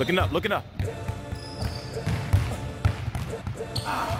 Looking up, looking up. Quick.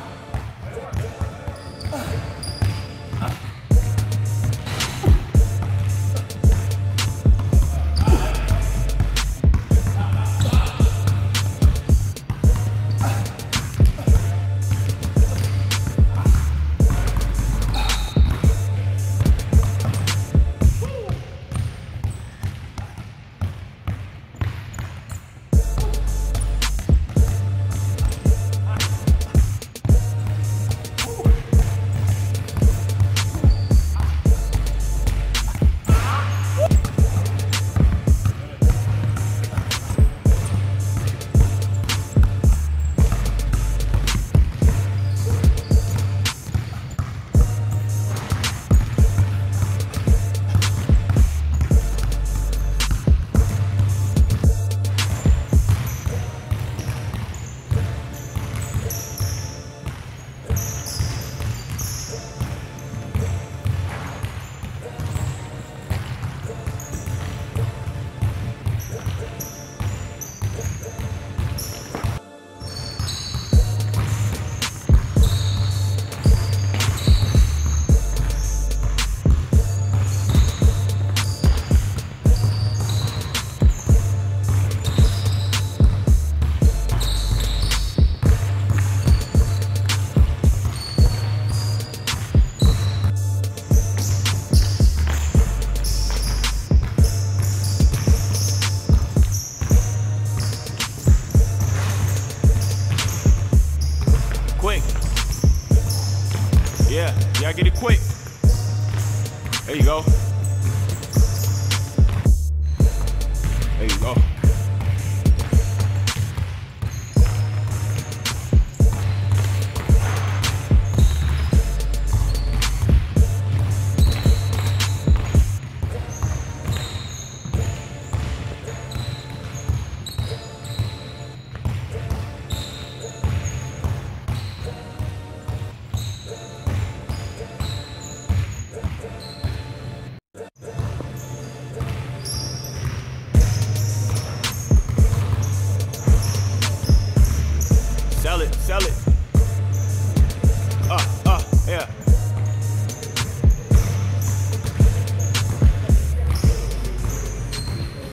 Yeah, yeah, get it quick. There you go. There you go. sell it, sell it.